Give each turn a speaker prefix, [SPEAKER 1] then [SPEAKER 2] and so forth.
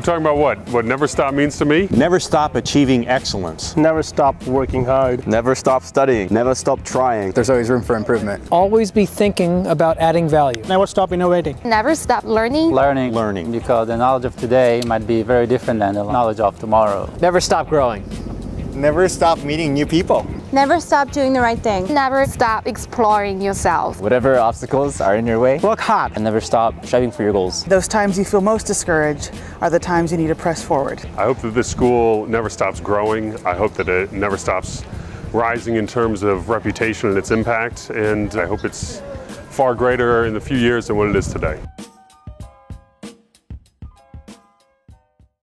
[SPEAKER 1] We're talking about what? What never stop means to me?
[SPEAKER 2] Never stop achieving excellence.
[SPEAKER 3] Never stop working hard.
[SPEAKER 4] Never stop studying. Never stop trying.
[SPEAKER 5] There's always room for improvement.
[SPEAKER 6] Always be thinking about adding value.
[SPEAKER 3] Never stop innovating.
[SPEAKER 7] Never stop learning.
[SPEAKER 8] Learning.
[SPEAKER 2] Learning.
[SPEAKER 8] Because the knowledge of today might be very different than the knowledge of tomorrow.
[SPEAKER 6] Never stop growing.
[SPEAKER 5] Never stop meeting new people.
[SPEAKER 7] Never stop doing the right thing. Never stop exploring yourself.
[SPEAKER 4] Whatever obstacles are in your way,
[SPEAKER 6] Work hard.
[SPEAKER 8] And never stop striving for your goals.
[SPEAKER 9] Those times you feel most discouraged are the times you need to press forward.
[SPEAKER 1] I hope that this school never stops growing. I hope that it never stops rising in terms of reputation and its impact. And I hope it's far greater in a few years than what it is today.